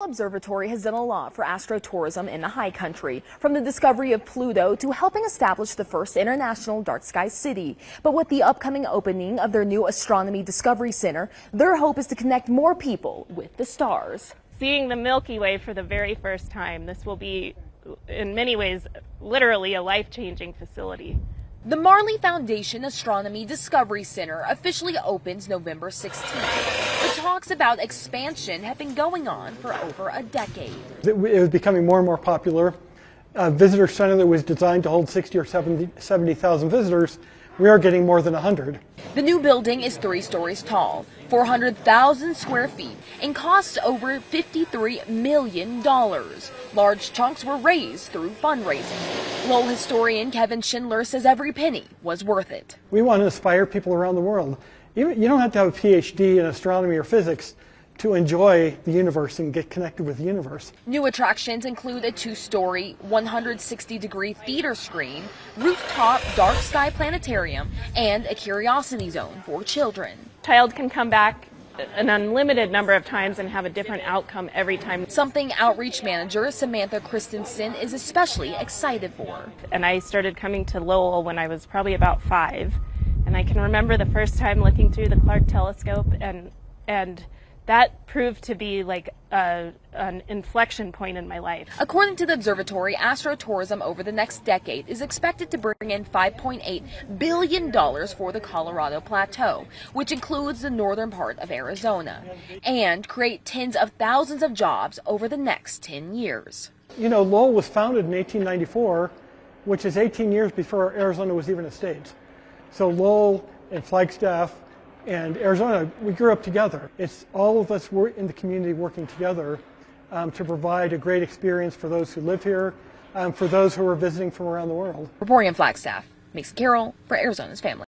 Observatory has done a lot for astrotourism in the high country, from the discovery of Pluto to helping establish the first international dark sky city. But with the upcoming opening of their new Astronomy Discovery Center, their hope is to connect more people with the stars. Seeing the Milky Way for the very first time, this will be, in many ways, literally a life changing facility. The Marley Foundation Astronomy Discovery Center officially opens November 16th. The talks about expansion have been going on for over a decade. It was becoming more and more popular. A visitor center that was designed to hold 60 or 70,000 visitors we are getting more than 100. The new building is three stories tall, 400,000 square feet, and costs over $53 million. Large chunks were raised through fundraising. Lowell historian Kevin Schindler says every penny was worth it. We want to inspire people around the world. You don't have to have a PhD in astronomy or physics to enjoy the universe and get connected with the universe. New attractions include a two story, 160 degree theater screen, rooftop dark sky planetarium, and a curiosity zone for children. Child can come back an unlimited number of times and have a different outcome every time. Something outreach manager Samantha Christensen is especially excited for. And I started coming to Lowell when I was probably about five. And I can remember the first time looking through the Clark telescope and and that proved to be like a, an inflection point in my life. According to the observatory, astrotourism over the next decade is expected to bring in $5.8 billion for the Colorado Plateau, which includes the northern part of Arizona, and create tens of thousands of jobs over the next 10 years. You know, Lowell was founded in 1894, which is 18 years before Arizona was even a state. So Lowell and Flagstaff and Arizona, we grew up together. It's all of us in the community working together um, to provide a great experience for those who live here, um, for those who are visiting from around the world. Reporting in Flagstaff, Mason Carroll for Arizona's Family.